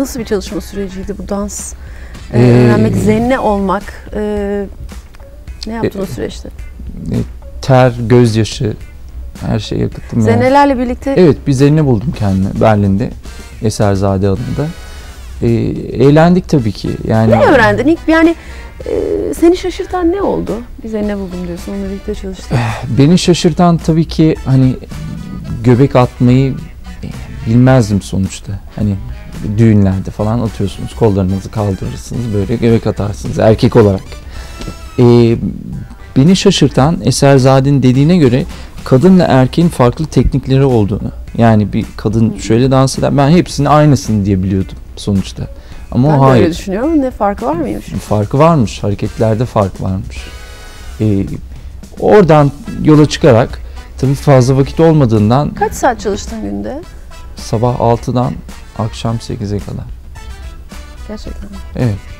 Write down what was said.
Nasıl bir çalışma süreciydi bu dans? Ee, Ee, öğrenmek, zenne olmak. Ee, ne yaptın o süreçte? E, ter, gözyaşı her şeyi yakıttım yani. Zennelerle birlikte Evet bir zenne buldum kendime Berlin'de. Eserzade adında. Ee, eğlendik tabii ki. Yani ne öğrendin? İlk yani e, seni şaşırtan ne oldu? Bir zenne buldum diyorsun, onunla birlikte çalıştık. Beni şaşırtan tabii ki hani göbek atmayı e, bilmezdim sonuçta. Hani düğünlerde falan atıyorsunuz, kollarınızı kaldırırsınız, böyle göbek atarsınız erkek olarak. Ee, beni şaşırtan Eserzade'nin dediğine göre kadınla erkeğin farklı teknikleri olduğunu. Yani bir kadın şöyle dans eder, ben hepsinin aynısını diye biliyordum sonuçta. Ama ben o hayır. öyle düşünüyorum. Ne farkı var mıymış? Farkı varmış. Hareketlerde fark varmış. Ee, oradan yola çıkarak tabii fazla vakit olmadığından Kaç saat çalıştın günde? sabah 6'dan akşam 8'e kadar. Gerçekten. Evet.